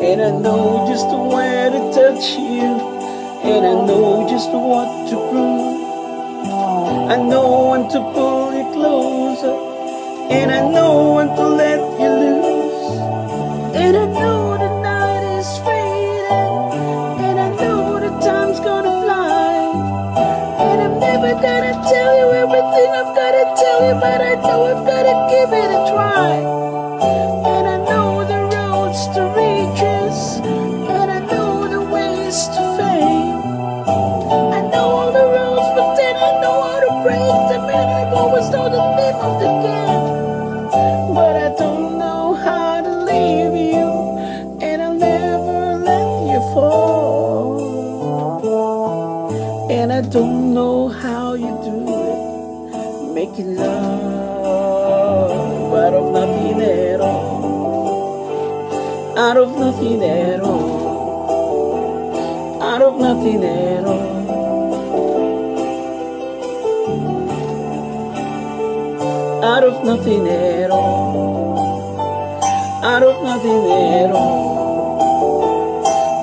And I know just where to touch you, and I know just what to prove. I know when to pull you closer, and I know when to let you loose. And I know the night is fading, and I know the time's gonna fly. And I'm never gonna tell you everything I've gotta tell you, but I know I've gotta give it a try. Out of nothing at all, out of nothing at all. Out of nothing at all, out of nothing at all,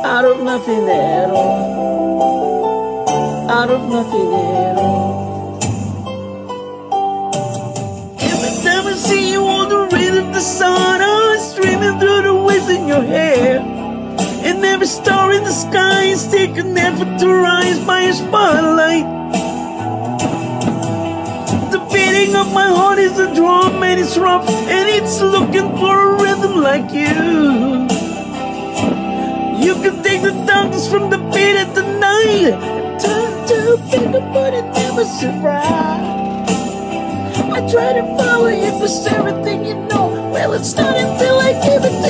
out of nothing at all out of nothing at all. Every star in the sky is taking effort to rise by a spotlight. The beating of my heart is a drum and it's rough and it's looking for a rhythm like you. You can take the darkness from the beat of the night Turn to bigger but it never surprised I try to follow you cause everything you know Well it's not until I give it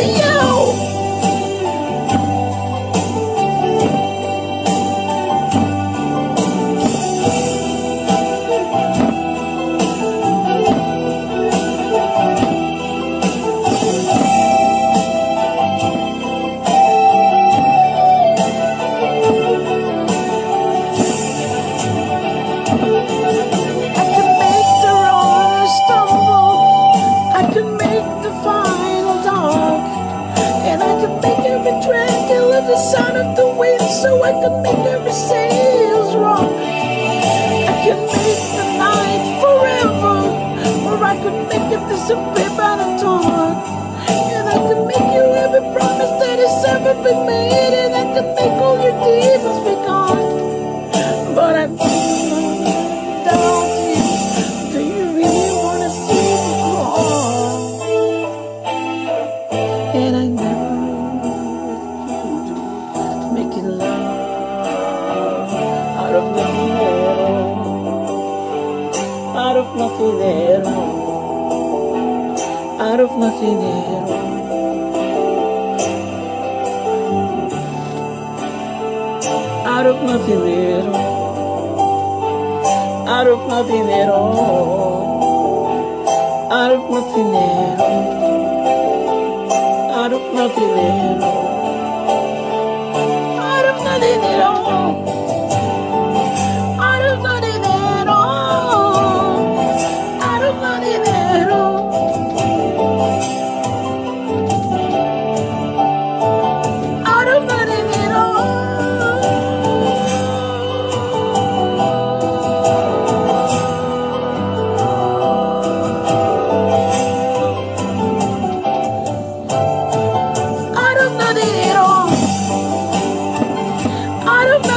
So I can make every sails rock. I can make the night forever. Or I can make it disappear by the dawn. And I can make you every promise that has ever been made. And I can make all your demons be gone. But I all, out of nothing. Out of nothing out of nothing out of nothing out of nothing. out of